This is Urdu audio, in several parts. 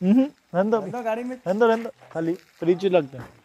ہوں ہوں گاڑی میں خالی فریج لگتا ہے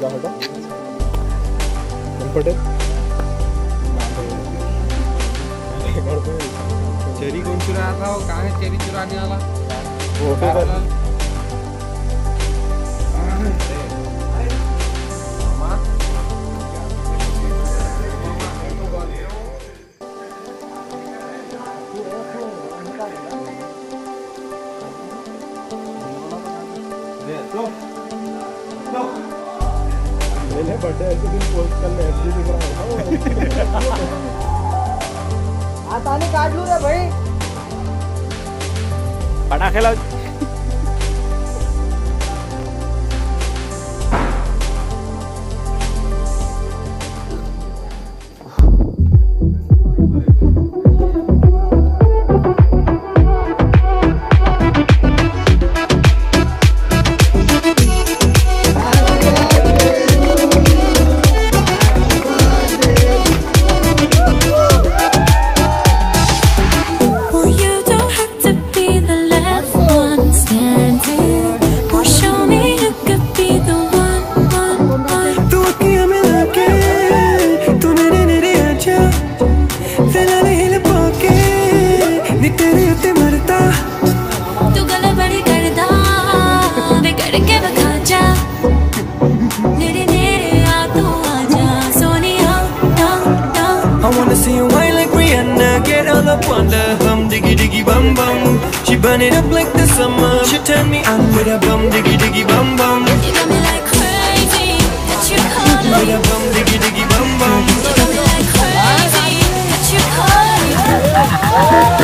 جا ہٹا پٹیل چیری کون چرایا تھا وہ کہاں ہے No. No. میرے برتھڈے کے دن کل ایف ڈی دکھ رہا تھا آتا نہیں کاٹ لوں گا بھائی۔ پٹاخے لاؤ۔ Oh, oh, oh. I wanna see you whine like Rihanna. Get all up on the hum Diggy diggy bum bum. She burn it up like the summer. She turn me on with a bum Diggy diggy bum bum. You got me like crazy That you call me. With a bum Diggy diggy bum bum. You got me like crazy That you call me.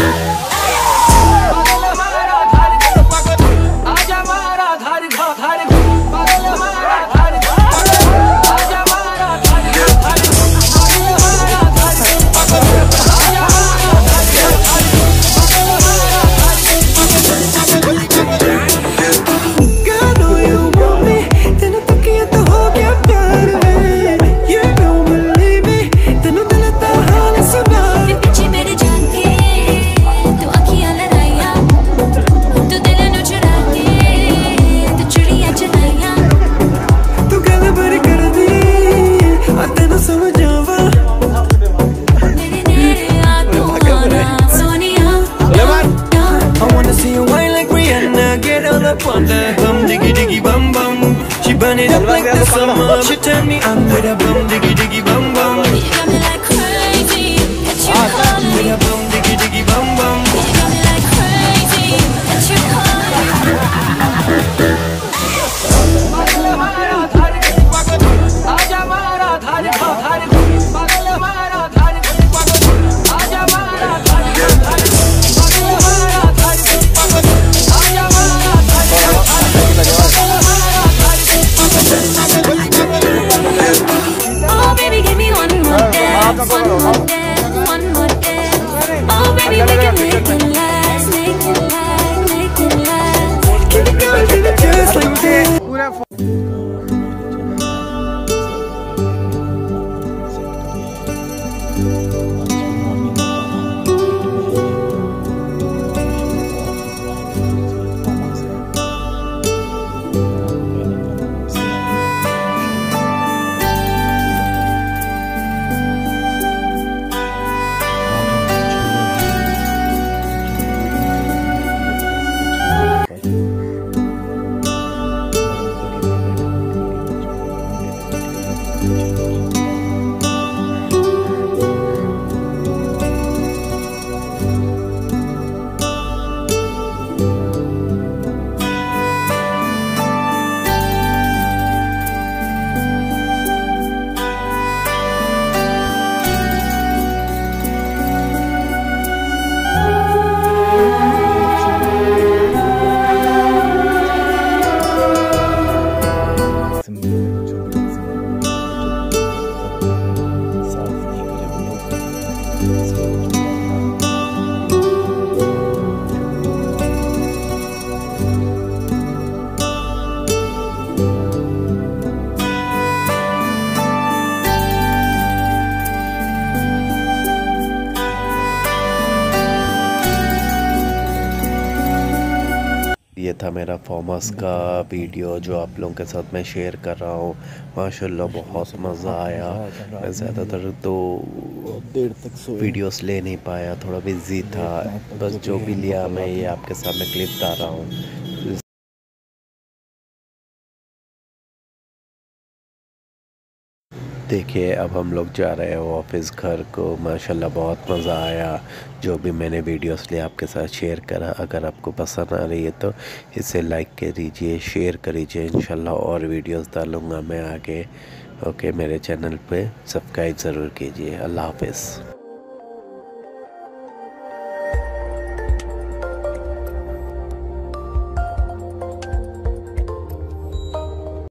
Burn it up like the summer. She turn me on with a bum diggy diggy bum تھا میرا فارمس کا ویڈیو جو آپ لوگوں کے ساتھ میں شیئر کر رہا ہوں۔ ماشاءاللہ بہت مزہ آیا۔ میں زیادہ تر تو دیر تک سوئے ویڈیوز لے نہیں پایا تھوڑا بزی تھا۔ بس جو بھی لیا میں یہ آپ کے سامنے کلپ ڈال رہا ہوں۔ دیکھیے، اب ہم لوگ جا رہے ہیں آفس، گھر کو۔ ماشاءاللہ بہت مزہ آیا۔ جو بھی میں نے ویڈیوز لیا آپ کے ساتھ شیئر کرا، اگر آپ کو پسند آ رہی ہے تو اسے لائک کر دیجیے شیئر کر کریجئے۔ انشاءاللہ اور ویڈیوز ڈالوں گا میں آگے۔ اوکے میرے چینل پہ سبسکرائب ضرور کیجیے۔ اللہ حافظ۔